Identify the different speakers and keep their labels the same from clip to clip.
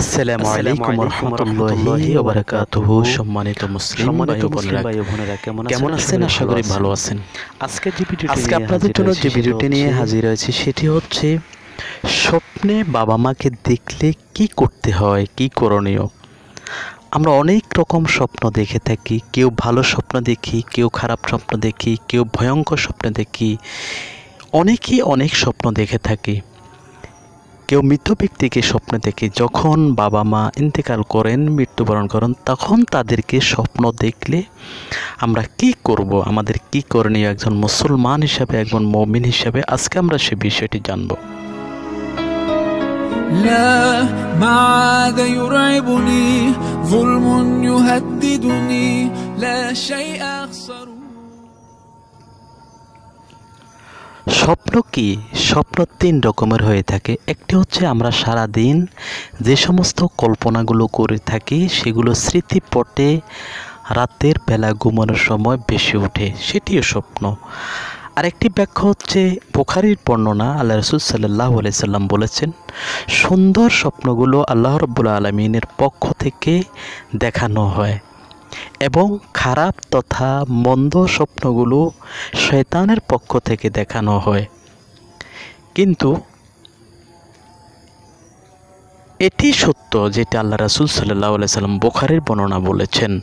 Speaker 1: আসসালামু আলাইকুম রহমতুল্লাহি ওয়া বারাকাতুহু সম্মানিত মুসলিম
Speaker 2: সম্মানিত
Speaker 1: ভাই বোনেরা
Speaker 2: ভাই ও কেমন
Speaker 1: কেমন আছেন? আশা করি ভালো আছেন।
Speaker 2: আজকে যে ভিডিওটি
Speaker 1: আজকে আপনাদের জন্য যে ভিডিওটি নিয়ে হাজির হয়েছি সেটি হচ্ছে স্বপ্নে বাবা মাকে দেখলে কি করতে হয় কি করণীয়? আমরা অনেক রকম স্বপ্ন দেখে থাকি। কেউ ভালো স্বপ্ন দেখি কেউ খারাপ স্বপ্ন দেখি কেউ ভয়ঙ্কর স্বপ্ন দেখি। অনেকেই অনেক স্বপ্ন দেখে থাকি। কেউ মৃত ব্যক্তিকে স্বপ্ন দেখে যখন বাবা মা ইন্তেকাল করেন মৃত্যুবরণ করেন তখন তাদেরকে স্বপ্ন দেখলে আমরা কি করব আমাদের কি করণীয় একজন মুসলমান হিসাবে একজন মমিন হিসাবে আজকে আমরা সে বিষয়টি জানব
Speaker 3: لا ما عاد يرعبني ظلم يهددني لا شيء أخسره
Speaker 1: স্বপ্ন কি? স্বপ্ন তিন রকমের হয়ে থাকে। একটি হচ্ছে আমরা সারা দিন যে সমস্ত কল্পনাগুলো করে থাকি, সেগুলো স্মৃতিপটে রাতের বেলা ঘুমানোর সময় বেশি ওঠে। সেটিও স্বপ্ন। আরেকটি ব্যাখ্যা হচ্ছে বোখারির বর্ণনা, আল্লাহ রসুল সাল্লাহ সাল্লাম বলেছেন, সুন্দর স্বপ্নগুলো আল্লাহ রব্বুল্লা আলমিনের পক্ষ থেকে দেখানো হয়। এবং খারাপ তথা মন্দ স্বপ্নগুলো শয়তানের পক্ষ থেকে দেখানো হয়। কিন্তু এটি সত্য যেটা আল্লাহ রাসুল সাল্লাহ সাল্লাম বোখারের বর্ণনা বলেছেন।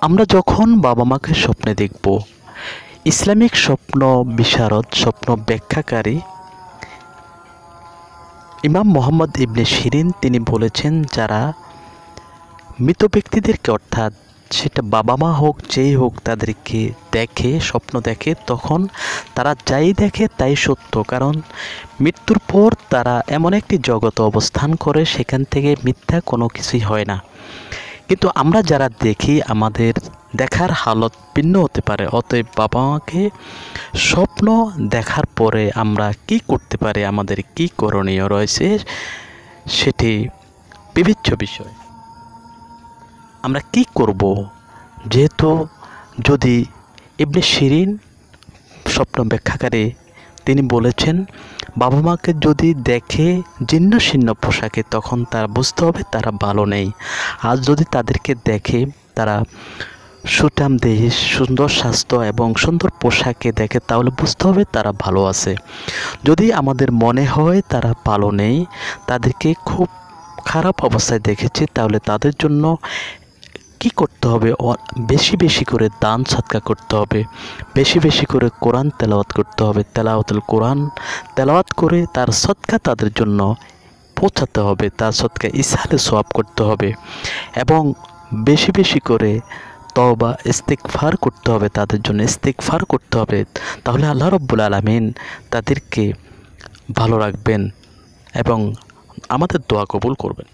Speaker 1: আমরা যখন বাবা মাকে স্বপ্নে দেখব, ইসলামিক স্বপ্ন, বিশারদ স্বপ্ন ব্যাখ্যাকারী ইমাম মোহাম্মদ ইবনে শিরিন তিনি বলেছেন, যারা মৃত ব্যক্তিদেরকে অর্থাৎ সেটা বাবা মা হোক, যেই হোক তাদেরকে দেখে, স্বপ্ন দেখে, তখন তারা যাই দেখে তাই সত্য। কারণ মৃত্যুর পর তারা এমন একটি জগতে অবস্থান করে, সেখান থেকে মিথ্যা কোনো কিছুই হয় না। কিন্তু আমরা যারা দেখি, আমাদের দেখার হালত ভিন্ন হতে পারে। অতএব বাবা মাকে স্বপ্ন দেখার পরে আমরা কি করতে পারি? আমাদের কি করণীয় রয়েছে? সেটি বিবেচ্য বিষয়। আমরা কি করব? যেহেতু যদি ইবনে শিরিন স্বপ্ন ব্যাখ্যাকারে, তিনি বলেছেন, বাবা মাকে যদি দেখে জীর্ণ শীর্ণ পোশাকে, তখন তারা বুঝতে হবে তারা ভালো নেই। আর যদি তাদেরকে দেখে তারা সুটাম দেহে সুন্দর স্বাস্থ্য এবং সুন্দর পোশাকে দেখে তাহলে বুঝতে হবে তারা ভালো আছে। যদি আমাদের মনে হয় তারা ভালো নেই, তাদেরকে খুব খারাপ অবস্থায় দেখেছি, তাহলে তাদের জন্য কি করতে হবে? বেশি বেশি করে দান সৎকা করতে হবে। বেশি বেশি করে কোরআন তেলাওয়াত করতে হবে। তেলাওয়াতুল কোরআন তেলাওয়াত করে তার সৎকা তাদের জন্য পৌঁছাতে হবে। তার সৎকা ইসালে সোয়াব করতে হবে। এবং বেশি বেশি করে তবা ইস্তেকফার করতে হবে তাদের জন্য ইস্তেকফার করতে হবে। তাহলে আল্লাহ রব্বুল আলমিন তাদেরকে ভালো রাখবেন এবং আমাদের দোয়া কবুল করবেন।